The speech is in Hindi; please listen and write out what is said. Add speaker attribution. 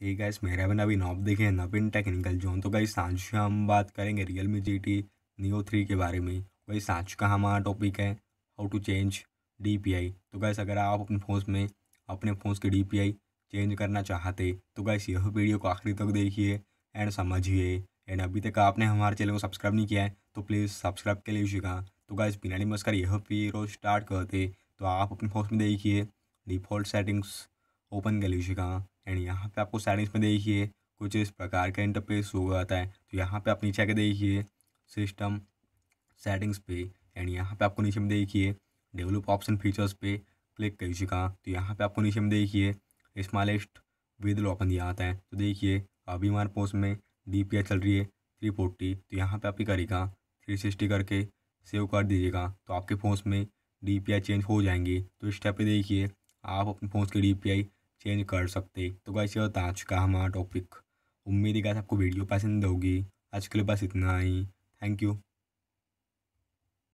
Speaker 1: हे गाइस मेरा बना अभी नॉब देखे नवीन टेक्निकल जोन तो गाइस आज हम बात करेंगे Realme G T Neo three के बारे में। गाइस आज का हमारा टॉपिक है how to change D P I तो गाइस अगर आप अपने फ़ोन में, अपने फ़ोन की डी पी आई चेंज करना चाहते तो गाइस यह वीडियो को आखिरी तक देखिए एंड समझिए। एंड अभी तक आपने हमारे चैनल को सब्सक्राइब नहीं किया है तो प्लीज़ सब्सक्राइब के लिए का तो गाइस बिना नमस्कार यह वीडियो स्टार्ट करते तो आप अपने फ़ोन में देखिए डिफ़ॉल्ट सेटिंग्स ओपन कर लीजिएगा एंड यहाँ पे आपको सेटिंग्स में देखिए, कुछ इस प्रकार का इंटरफेस हो आता है। तो यहाँ पे आप नीचे आके देखिए सिस्टम सेटिंग्स पे, एंड यहाँ पे आपको नीचे में देखिए डेवलप ऑप्शन फीचर्स पे क्लिक कीजिएगा तो यहाँ पे आपको नीचे में देखिए स्मॉलेस्ट विद ओपन दिया आता है। तो देखिए, अभी हमारे पोस्ट में डीपीआई चल रही है थ्री फोर्टी तो यहाँ पे आप ही करेगा थ्री सिक्सटी करके सेव कर दीजिएगा। तो आपके फ़ोन में डीपीआई चेंज हो जाएँगे। तो इस स्टेप पे देखिए, आप अपने फ़ोन के डीपीआई चेंज कर सकते। तो गाइस ये होता आज का हमारा टॉपिक उम्मीद है कि आपको वीडियो पसंद होगी। आज के लिए बस इतना ही। Thank you